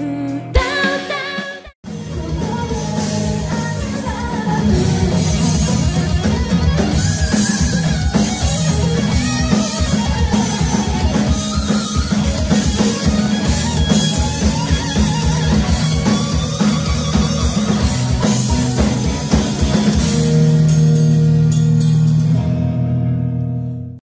Mm -hmm.